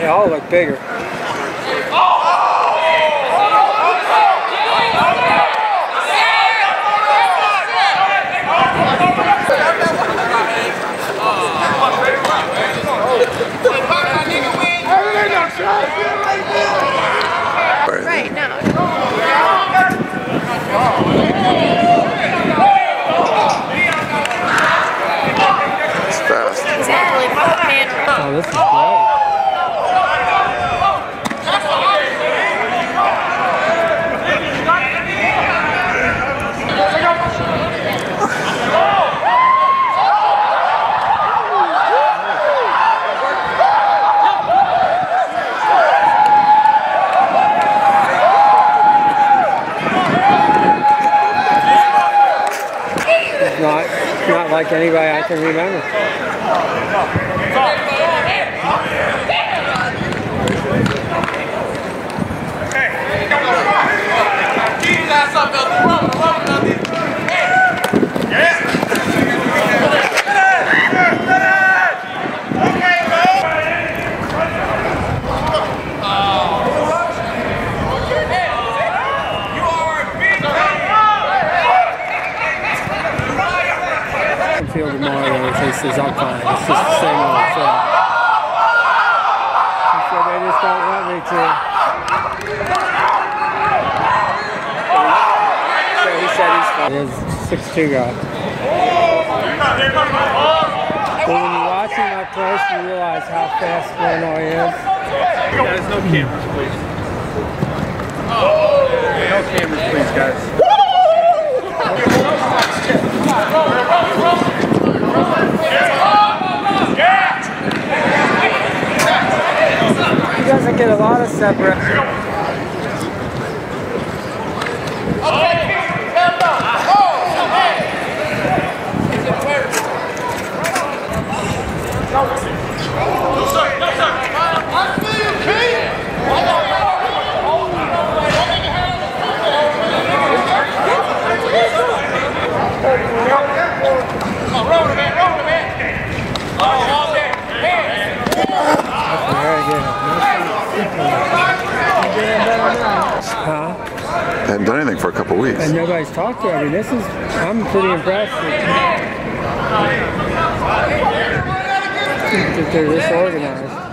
They all look bigger. Right, no. It's fast. Exactly. Oh, not, not like anybody I can remember. Fine. It's just the same old thing. They just don't want me to. So he said he's fine. He's six two guy. But when you watch him up close, you realize how fast Illinois is. Guys, no cameras, please. He doesn't get a lot of separate. Very good. Huh? Hadn't done anything for a couple weeks. And nobody's talked to her. I mean, this is, I'm pretty impressed that they're this organized.